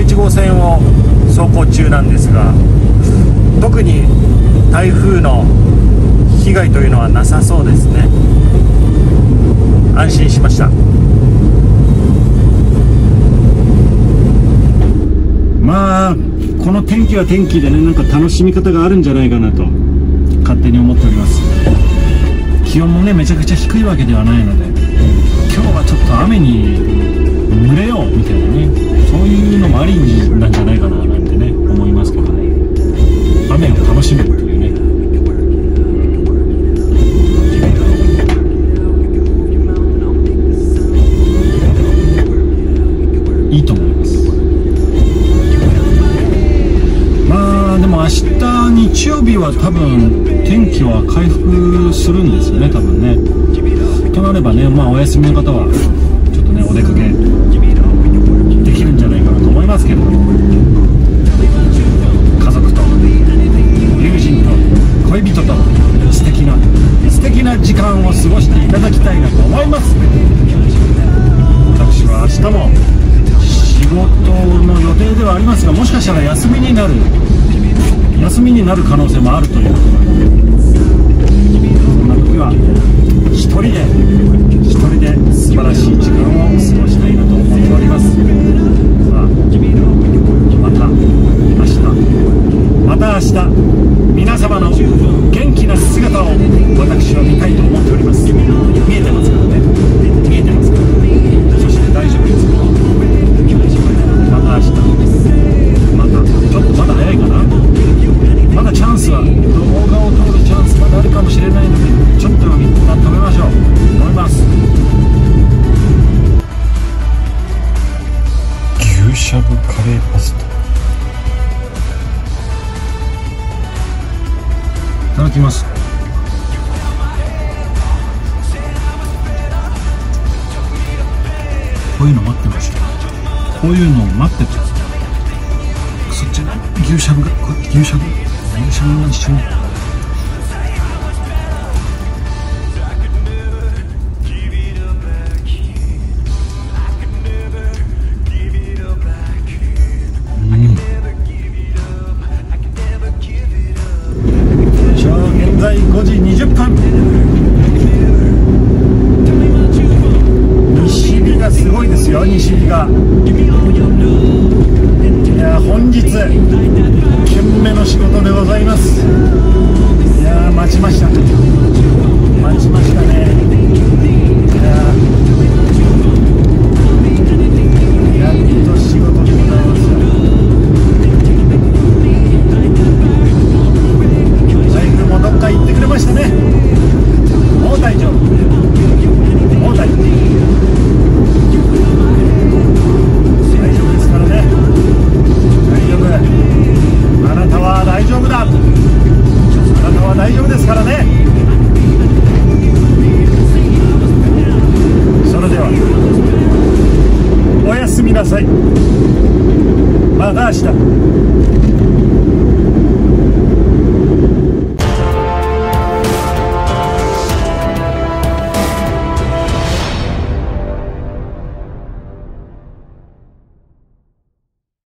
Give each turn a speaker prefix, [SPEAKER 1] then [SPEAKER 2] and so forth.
[SPEAKER 1] 1号線を走行中なんですが特に台風の被害というのはなさそうですね。安心しました。まあこの天気は天気でねなんか楽しみ方があるんじゃないかなと勝手に思っております。気温もねめちゃくちゃ低いわけではないので今日はちょっと雨に濡れようみたいなねそういうのもありなんじゃないかななんてね思いますけどね。雨を楽しめるというね。いいと思います。まあでも明日日曜日は多分天気は回復するんですよね多分ね。となればねまあお休みの方はちょっとねお出かけ間を過ごしていただきたいなと思います。私は明日も仕事の予定ではありますがもしかしたら休みになる休みになる可能性もあるということなので。しゃぶカレーパスタ。いただきます。こういうの待ってました。こういうのを待ってた。そっちの牛しゃぶがこれ牛しゃぶ？牛しゃぶが一緒に。すごいですよ西日がいや本日懸命の仕事でございます。いや待ちました待ちましたね。がした